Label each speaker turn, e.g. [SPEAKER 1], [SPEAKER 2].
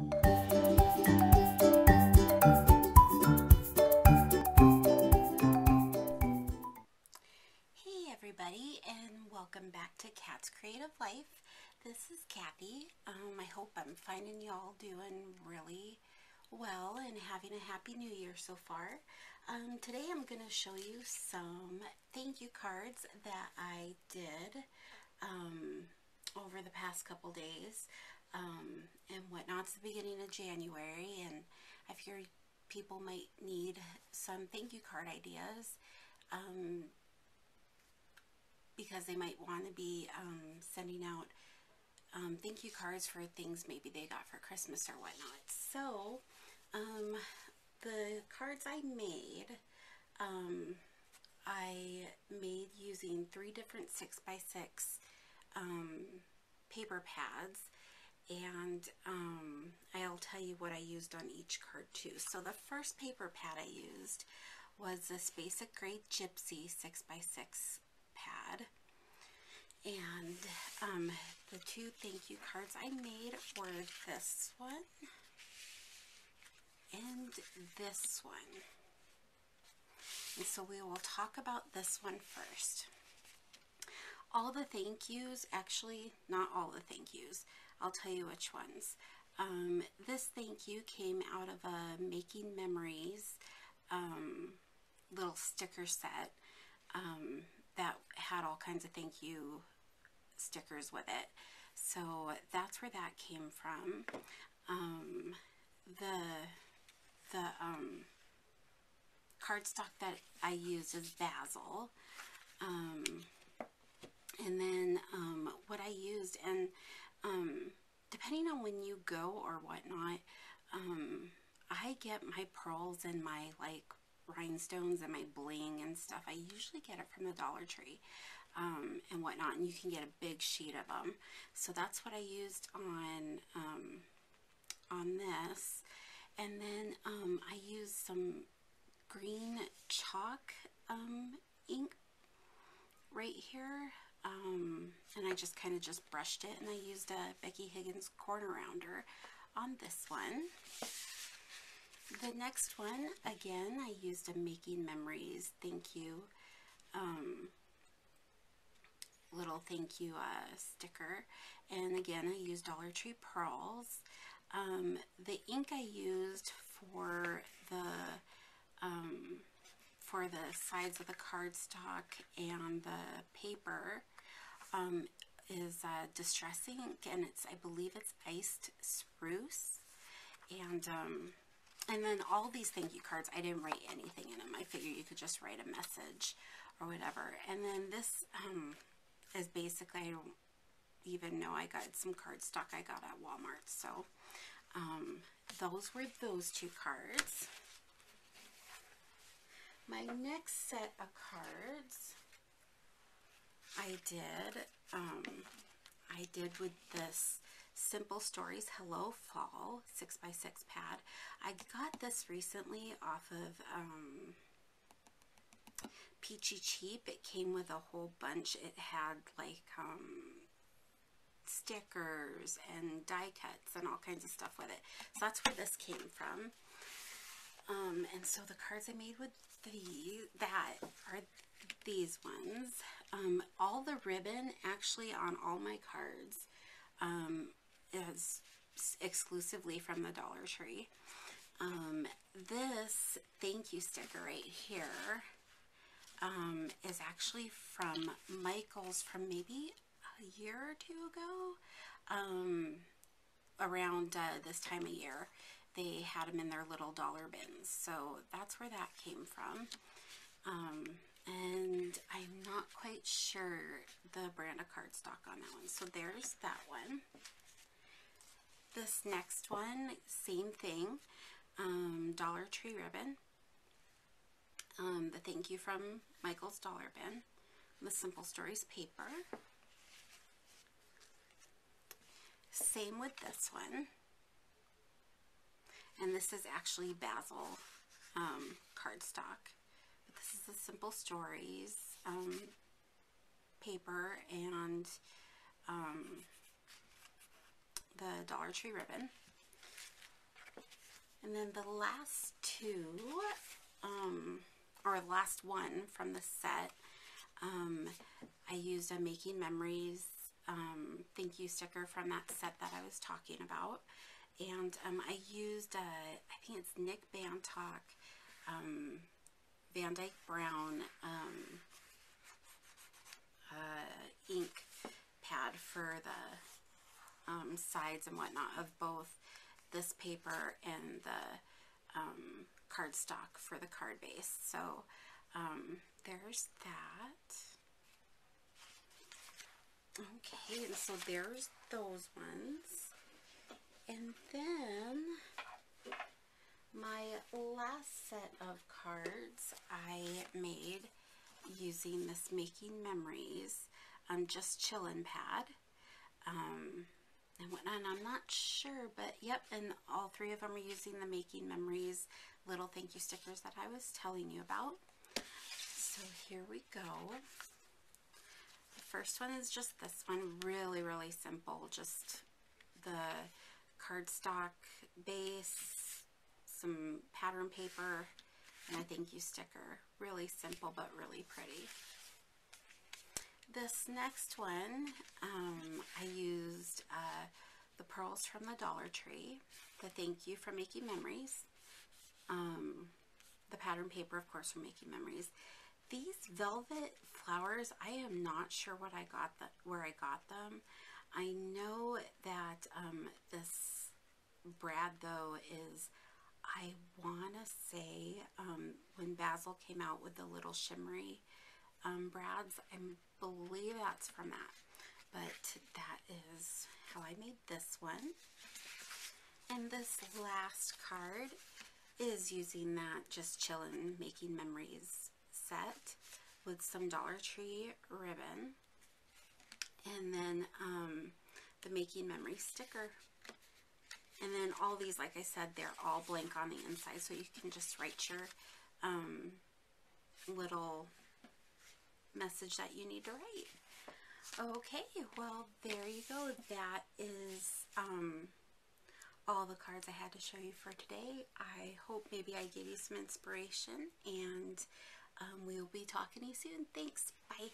[SPEAKER 1] Hey everybody and welcome back to Kat's Creative Life. This is Kathy. Um, I hope I'm finding y'all doing really well and having a happy new year so far. Um, today I'm going to show you some thank you cards that I did um, over the past couple days the beginning of January and I figure people might need some thank you card ideas um, because they might want to be um, sending out um, thank you cards for things maybe they got for Christmas or whatnot. So, um, the cards I made, um, I made using three different 6x6 um, paper pads and um, I'll tell you what I used on each card too. So the first paper pad I used was this BasicGrey Gypsy 6x6 pad. And um, the two thank you cards I made were this one and this one. And so we will talk about this one first. All the thank yous, actually not all the thank yous, I'll tell you which ones. Um, this thank you came out of a Making Memories um, little sticker set um, that had all kinds of thank you stickers with it. So that's where that came from. Um, the the um, cardstock that I use is Bazzill. Um, and then what I used, and um, depending on when you go or whatnot, um, I get my pearls and my like rhinestones and my bling and stuff. I usually get it from the Dollar Tree um, and whatnot, and you can get a big sheet of them. So that's what I used on um, on this. And then um, I used some green chalk um, ink right here. Um, I just kind of just brushed it and I used a Becky Higgins corner rounder on this one. The next one, again, I used a Making Memories thank you um, little thank you uh, sticker. And again, I used Dollar Tree Pearls. Um, the ink I used for the um, for the sides of the cardstock and the paper um, is uh, Distress ink, and it's I believe it's iced spruce. And um, and then all these thank you cards, I didn't write anything in them. I figured you could just write a message or whatever. And then this um, is basically, I don't even know, I got some cardstock I got at Walmart. So um, those were those two cards. My next set of cards I did, um, I did with this Simple Stories Hello Fall 6x6 pad. I got this recently off of um, Peachy Cheap. It came with a whole bunch. It had like um, stickers and die cuts and all kinds of stuff with it. So that's where this came from. Um, and so the cards I made with the that are these ones. Um, all the ribbon actually on all my cards um, is exclusively from the Dollar Tree. Um, this thank you sticker right here um, is actually from Michael's from maybe a year or two ago. Um, around uh, this time of year, they had them in their little dollar bins. So that's where that came from. Um, and I'm not quite sure the brand of cardstock on that one. So there's that one. This next one, same thing, um, Dollar Tree ribbon. Um, the thank you from Michael's Dollar Bin. The Simple Stories paper. Same with this one. And this is actually Bazzill um, cardstock. This is the Simple Stories um, paper and um, the Dollar Tree ribbon. And then the last two, um, or last one from the set, um, I used a Making Memories um, thank you sticker from that set that I was talking about. And um, I used, a, I think it's Nick Bantock Van Dyke Brown um, uh, ink pad for the um, sides and whatnot of both this paper and the um, cardstock for the card base. So um, there's that. Okay, and so there's those ones. And then my last set of cards using this Making Memories um, Just Chillin' pad. Um, and whatnot, I'm not sure, but yep, and all three of them are using the Making Memories little thank you stickers that I was telling you about. So here we go. The first one is just this one, really, really simple, just the cardstock base, some pattern paper, and a thank you sticker. Really simple, but really pretty. This next one, um, I used uh, the pearls from the Dollar Tree, the thank you from making memories, um, the pattern paper, of course, from making memories. These velvet flowers, I am not sure what I got the, where I got them. I know that um, this brad, though, is, I want to Bazzill came out with the little shimmery um, brads, I believe that's from that. But that is how I made this one. And this last card is using that Just Chillin' Making Memories set with some Dollar Tree ribbon. And then um, the Making Memories sticker. And then all these, like I said, they're all blank on the inside, so you can just write your um, little message that you need to write. Okay, well, there you go. That is um, all the cards I had to show you for today. I hope maybe I gave you some inspiration, and um, we'll be talking to you soon. Thanks. Bye.